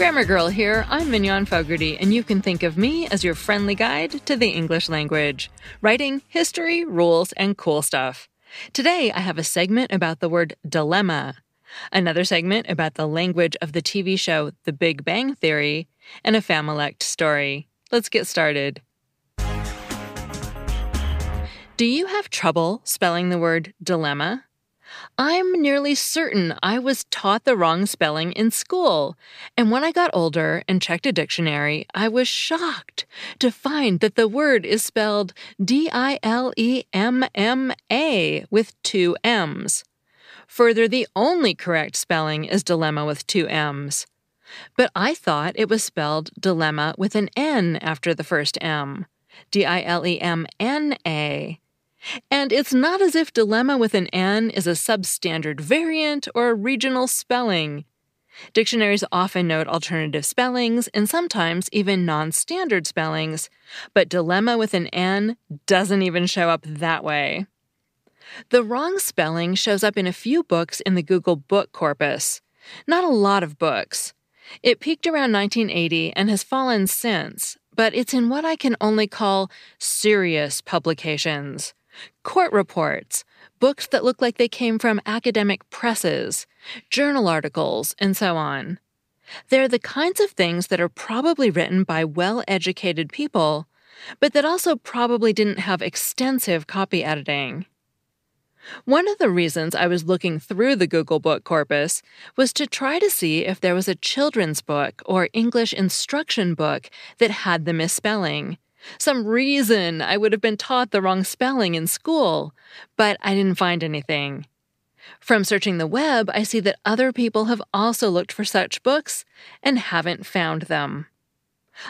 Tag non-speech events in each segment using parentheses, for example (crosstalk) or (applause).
Grammar Girl here. I'm Mignon Fogarty, and you can think of me as your friendly guide to the English language. Writing, history, rules, and cool stuff. Today, I have a segment about the word dilemma, another segment about the language of the TV show The Big Bang Theory, and a Familect story. Let's get started. Do you have trouble spelling the word dilemma? I'm nearly certain I was taught the wrong spelling in school. And when I got older and checked a dictionary, I was shocked to find that the word is spelled D I L E M M A with two M's. Further, the only correct spelling is dilemma with two M's. But I thought it was spelled dilemma with an N after the first M. D I L E M N A. And it's not as if dilemma with an N is a substandard variant or a regional spelling. Dictionaries often note alternative spellings and sometimes even non standard spellings, but dilemma with an N doesn't even show up that way. The wrong spelling shows up in a few books in the Google Book corpus. Not a lot of books. It peaked around 1980 and has fallen since, but it's in what I can only call serious publications court reports, books that look like they came from academic presses, journal articles, and so on. They're the kinds of things that are probably written by well educated people, but that also probably didn't have extensive copy editing. One of the reasons I was looking through the Google Book corpus was to try to see if there was a children's book or English instruction book that had the misspelling, some reason I would have been taught the wrong spelling in school, but I didn't find anything. From searching the web, I see that other people have also looked for such books and haven't found them.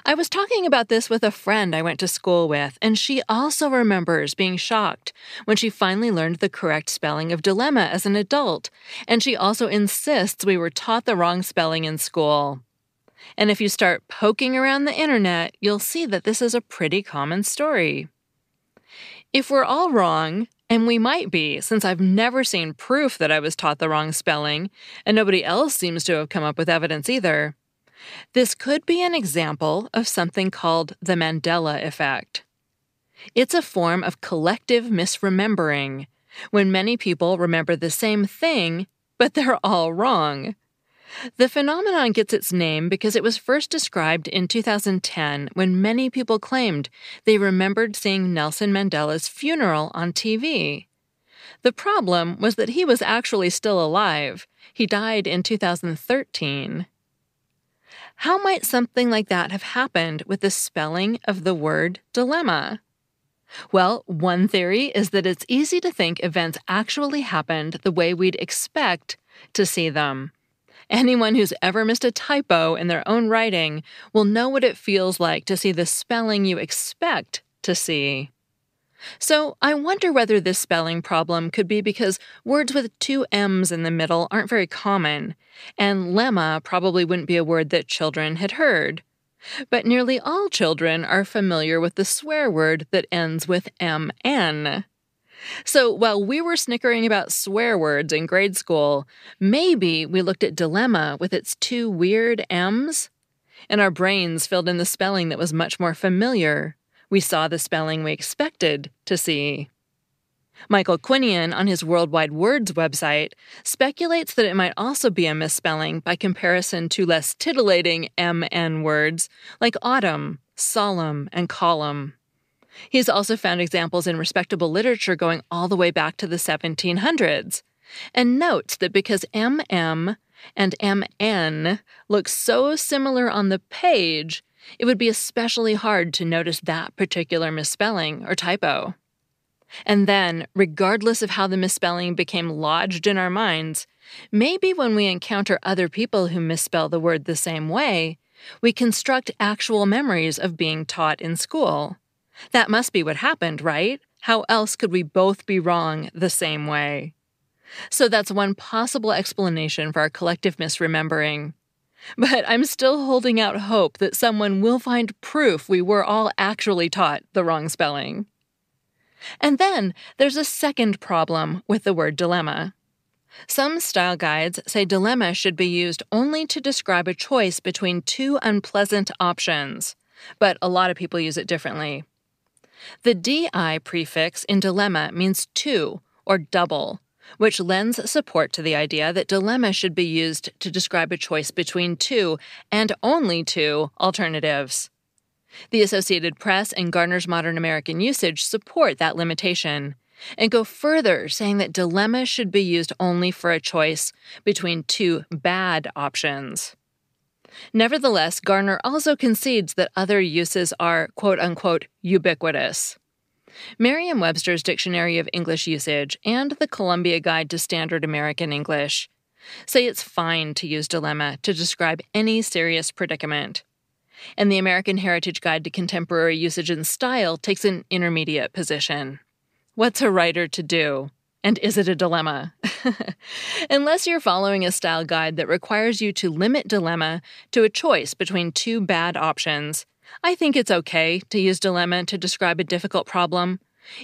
I was talking about this with a friend I went to school with, and she also remembers being shocked when she finally learned the correct spelling of dilemma as an adult, and she also insists we were taught the wrong spelling in school. And if you start poking around the internet, you'll see that this is a pretty common story. If we're all wrong, and we might be, since I've never seen proof that I was taught the wrong spelling, and nobody else seems to have come up with evidence either, this could be an example of something called the Mandela effect. It's a form of collective misremembering, when many people remember the same thing, but they're all wrong. The phenomenon gets its name because it was first described in 2010 when many people claimed they remembered seeing Nelson Mandela's funeral on TV. The problem was that he was actually still alive. He died in 2013. How might something like that have happened with the spelling of the word dilemma? Well, one theory is that it's easy to think events actually happened the way we'd expect to see them. Anyone who's ever missed a typo in their own writing will know what it feels like to see the spelling you expect to see. So, I wonder whether this spelling problem could be because words with two M's in the middle aren't very common, and lemma probably wouldn't be a word that children had heard. But nearly all children are familiar with the swear word that ends with MN. So while we were snickering about swear words in grade school, maybe we looked at dilemma with its two weird M's, and our brains filled in the spelling that was much more familiar. We saw the spelling we expected to see. Michael Quinion, on his Worldwide Words website, speculates that it might also be a misspelling by comparison to less titillating MN words like autumn, solemn, and column. He's also found examples in respectable literature going all the way back to the 1700s, and notes that because MM and MN look so similar on the page, it would be especially hard to notice that particular misspelling or typo. And then, regardless of how the misspelling became lodged in our minds, maybe when we encounter other people who misspell the word the same way, we construct actual memories of being taught in school. That must be what happened, right? How else could we both be wrong the same way? So that's one possible explanation for our collective misremembering. But I'm still holding out hope that someone will find proof we were all actually taught the wrong spelling. And then there's a second problem with the word dilemma. Some style guides say dilemma should be used only to describe a choice between two unpleasant options, but a lot of people use it differently. The DI prefix in dilemma means two or double, which lends support to the idea that dilemma should be used to describe a choice between two and only two alternatives. The Associated Press and Garner's Modern American Usage support that limitation and go further, saying that dilemma should be used only for a choice between two bad options. Nevertheless, Garner also concedes that other uses are quote unquote ubiquitous. Merriam Webster's Dictionary of English Usage and the Columbia Guide to Standard American English say it's fine to use dilemma to describe any serious predicament. And the American Heritage Guide to Contemporary Usage and Style takes an intermediate position. What's a writer to do? And is it a dilemma? (laughs) Unless you're following a style guide that requires you to limit dilemma to a choice between two bad options, I think it's okay to use dilemma to describe a difficult problem,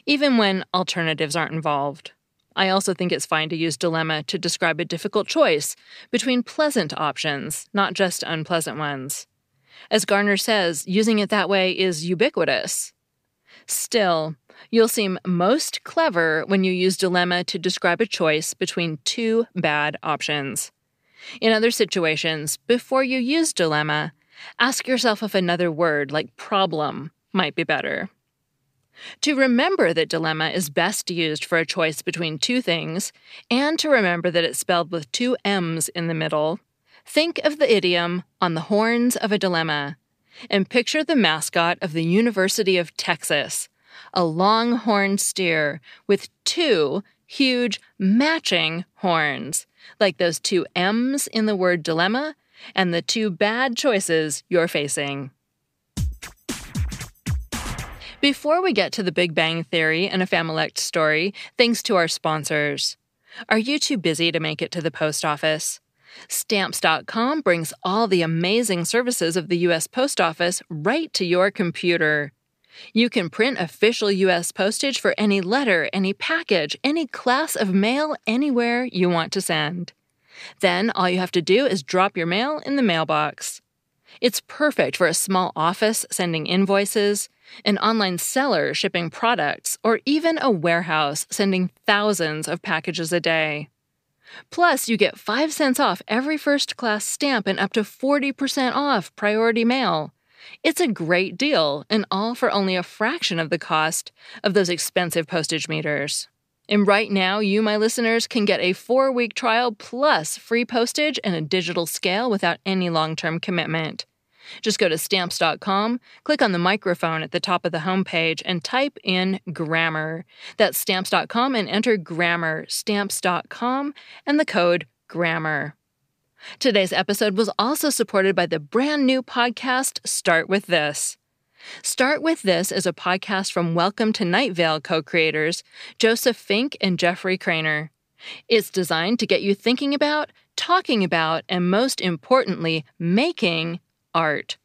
even when alternatives aren't involved. I also think it's fine to use dilemma to describe a difficult choice between pleasant options, not just unpleasant ones. As Garner says, using it that way is ubiquitous. Still, You'll seem most clever when you use dilemma to describe a choice between two bad options. In other situations, before you use dilemma, ask yourself if another word like problem might be better. To remember that dilemma is best used for a choice between two things, and to remember that it's spelled with two M's in the middle, think of the idiom on the horns of a dilemma and picture the mascot of the University of Texas a longhorn steer with two huge matching horns, like those two M's in the word dilemma and the two bad choices you're facing. Before we get to the Big Bang Theory and a Familect story, thanks to our sponsors. Are you too busy to make it to the post office? Stamps.com brings all the amazing services of the U.S. Post Office right to your computer. You can print official U.S. postage for any letter, any package, any class of mail anywhere you want to send. Then all you have to do is drop your mail in the mailbox. It's perfect for a small office sending invoices, an online seller shipping products, or even a warehouse sending thousands of packages a day. Plus, you get 5 cents off every first class stamp and up to 40% off priority mail. It's a great deal, and all for only a fraction of the cost of those expensive postage meters. And right now, you, my listeners, can get a four week trial plus free postage and a digital scale without any long term commitment. Just go to stamps.com, click on the microphone at the top of the homepage, and type in grammar. That's stamps.com and enter grammar, stamps.com, and the code grammar. Today's episode was also supported by the brand new podcast Start With This. Start With This is a podcast from Welcome to Night Vale co creators Joseph Fink and Jeffrey Cranor. It's designed to get you thinking about, talking about, and most importantly, making art.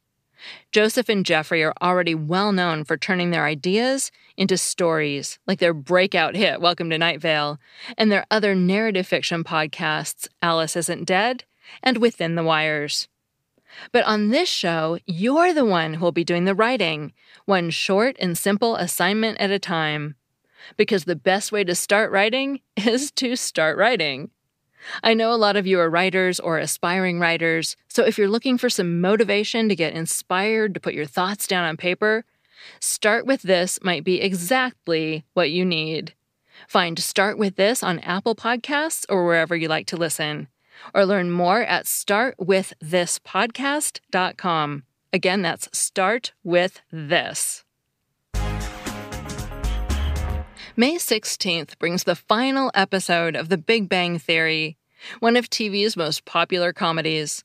Joseph and Jeffrey are already well known for turning their ideas into stories, like their breakout hit, Welcome to Night Vale, and their other narrative fiction podcasts, Alice Isn't Dead and Within the Wires. But on this show, you're the one who will be doing the writing, one short and simple assignment at a time. Because the best way to start writing (laughs) is to start writing. I know a lot of you are writers or aspiring writers, so if you're looking for some motivation to get inspired to put your thoughts down on paper, Start with This might be exactly what you need. Find Start with This on Apple Podcasts or wherever you like to listen or learn more at startwiththispodcast.com. Again, that's start with this. May 16th brings the final episode of The Big Bang Theory, one of TV's most popular comedies.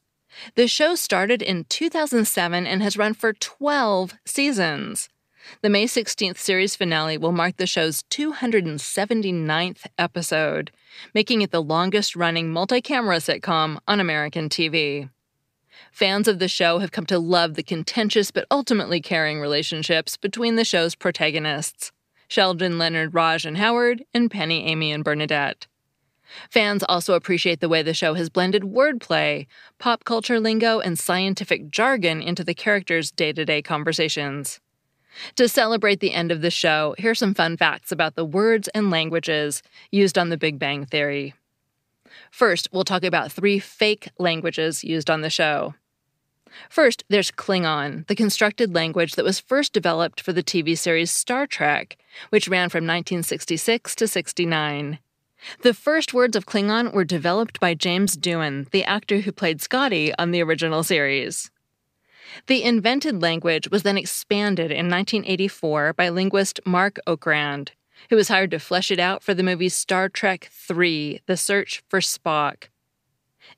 The show started in 2007 and has run for 12 seasons. The May 16th series finale will mark the show's 279th episode, making it the longest running multi camera sitcom on American TV. Fans of the show have come to love the contentious but ultimately caring relationships between the show's protagonists Sheldon, Leonard, Raj, and Howard, and Penny, Amy, and Bernadette. Fans also appreciate the way the show has blended wordplay, pop culture lingo, and scientific jargon into the characters' day to day conversations. To celebrate the end of the show, here's some fun facts about the words and languages used on The Big Bang Theory. First, we'll talk about three fake languages used on the show. First, there's Klingon, the constructed language that was first developed for the TV series Star Trek, which ran from 1966 to 69. The first words of Klingon were developed by James Doohan, the actor who played Scotty on the original series. The invented language was then expanded in 1984 by linguist Marc Okrand, who was hired to flesh it out for the movie Star Trek III The Search for Spock.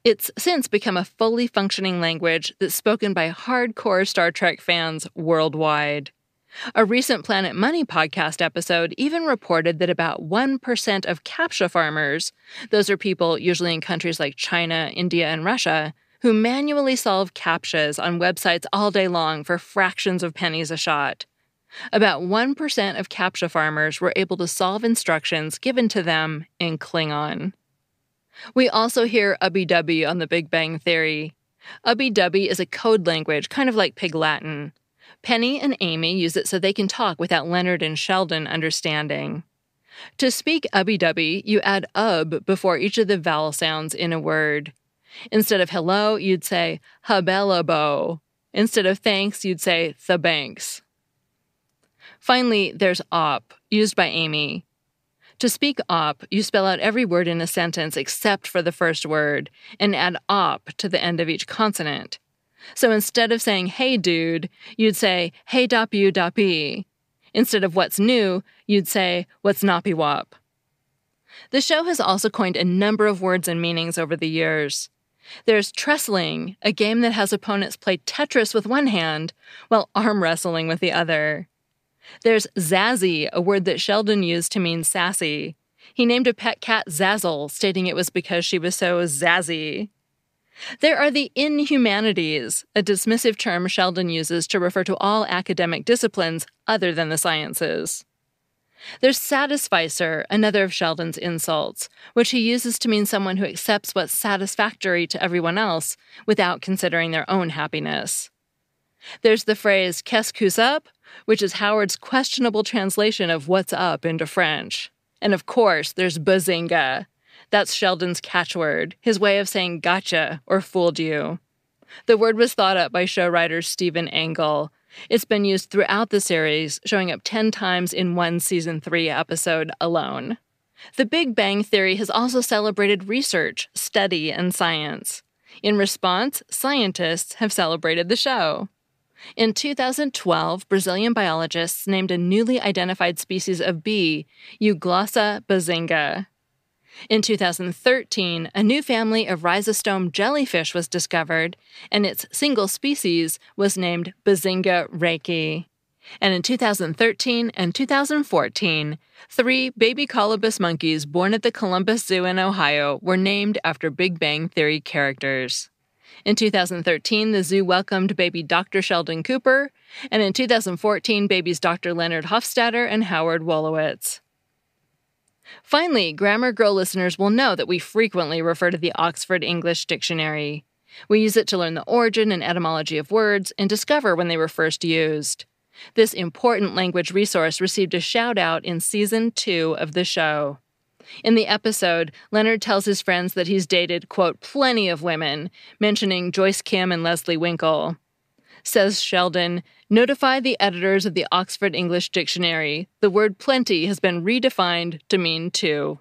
It's since become a fully functioning language that's spoken by hardcore Star Trek fans worldwide. A recent Planet Money podcast episode even reported that about 1% of CAPTCHA farmers, those are people usually in countries like China, India, and Russia, who manually solve CAPTCHAs on websites all day long for fractions of pennies a shot. About 1% of CAPTCHA farmers were able to solve instructions given to them in Klingon. We also hear Ubbi Dubbi on the Big Bang Theory. Ubbi Dubbi is a code language, kind of like Pig Latin. Penny and Amy use it so they can talk without Leonard and Sheldon understanding. To speak Ubbi Dubbi, you add ub before each of the vowel sounds in a word. Instead of hello, you'd say habellabo. Instead of thanks, you'd say the banks. Finally, there's op, used by Amy. To speak op, you spell out every word in a sentence except for the first word and add op to the end of each consonant. So instead of saying, hey dude, you'd say, hey dop you dop e. Instead of what's new, you'd say, what's noppy wop. The show has also coined a number of words and meanings over the years. There's trestling, a game that has opponents play Tetris with one hand while arm wrestling with the other. There's zazzy, a word that Sheldon used to mean sassy. He named a pet cat Zazzle, stating it was because she was so zazzy. There are the inhumanities, a dismissive term Sheldon uses to refer to all academic disciplines other than the sciences. There's satisficer, another of Sheldon's insults, which he uses to mean someone who accepts what's satisfactory to everyone else without considering their own happiness. There's the phrase qu'est-ce que up, which is Howard's questionable translation of what's up into French. And of course, there's bazinga, that's Sheldon's catchword, his way of saying gotcha or fooled you. The word was thought up by show writer Stephen Engel. It's been used throughout the series, showing up 10 times in one season 3 episode alone. The Big Bang Theory has also celebrated research, study, and science. In response, scientists have celebrated the show. In 2012, Brazilian biologists named a newly identified species of bee, Euglossa bazinga. In 2013, a new family of rhizostome jellyfish was discovered, and its single species was named Bazinga rieki. And in 2013 and 2014, three baby colobus monkeys born at the Columbus Zoo in Ohio were named after Big Bang Theory characters. In 2013, the zoo welcomed baby Dr. Sheldon Cooper, and in 2014, babies Dr. Leonard Hofstadter and Howard Wolowitz. Finally, Grammar Girl listeners will know that we frequently refer to the Oxford English Dictionary. We use it to learn the origin and etymology of words and discover when they were first used. This important language resource received a shout out in season two of the show. In the episode, Leonard tells his friends that he's dated, quote, plenty of women, mentioning Joyce Kim and Leslie Winkle. Says Sheldon, notify the editors of the Oxford English Dictionary. The word plenty has been redefined to mean two.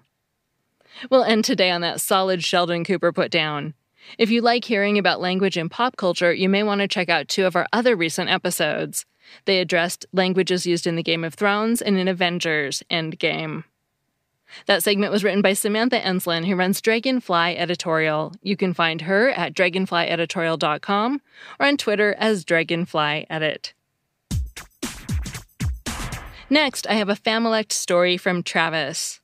We'll end today on that solid Sheldon Cooper put down. If you like hearing about language in pop culture, you may want to check out two of our other recent episodes. They addressed languages used in the Game of Thrones and in Avengers Endgame. That segment was written by Samantha Enslen, who runs Dragonfly Editorial. You can find her at dragonflyeditorial.com or on Twitter as DragonflyEdit. Next, I have a Familect story from Travis.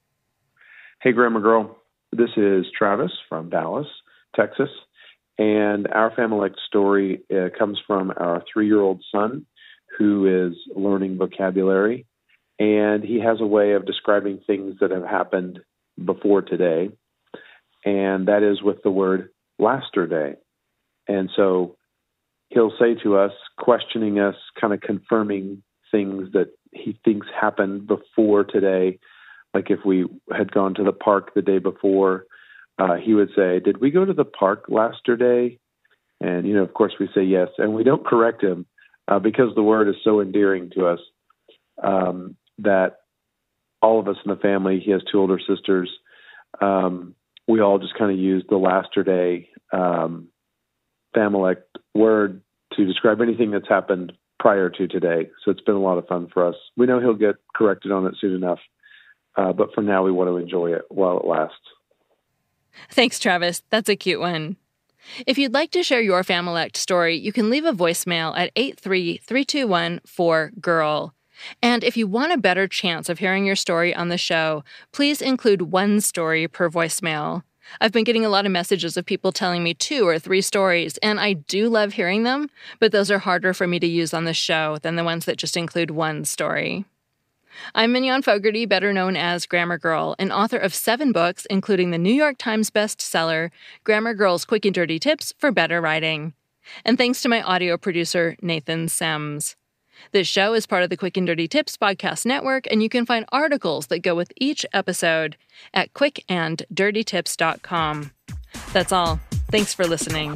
Hey, Grammar Girl. This is Travis from Dallas, Texas. And our Familect story uh, comes from our three year old son who is learning vocabulary and he has a way of describing things that have happened before today. and that is with the word lasterday. And so he'll say to us, questioning us, kind of confirming things that he thinks happened before today. Like if we had gone to the park the day before, uh, he would say, Did we go to the park lasterday? And, you know, of course we say yes. And we don't (laughs) correct him uh, because the word is so endearing to us um, that all of us in the family, he has two older sisters, um, we all just kind of use the lasterday um, Familect word to describe anything that's happened prior to today. So it's been a lot of fun for us. We know he'll get corrected on it soon enough, uh, but for now, we want to enjoy it while it lasts. Thanks, Travis. That's a cute one. If you'd like to share your Familect story, you can leave a voicemail at 83321 4GIRL. And if you want a better chance of hearing your story on the show, please include one story per voicemail. I've been getting a lot of messages of people telling me two or three stories, and I do love hearing them, but those are harder for me to use on the show than the ones that just include one story. I'm Mignon Fogarty, better known as Grammar Girl, and author of seven books, including the New York Times bestseller, Grammar Girl's Quick and Dirty Tips for Better Writing. And thanks to my audio producer, Nathan Semes. This show is part of the Quick and Dirty Tips podcast network, and you can find articles that go with each episode at quickanddirtytips.com. That's all. Thanks for listening.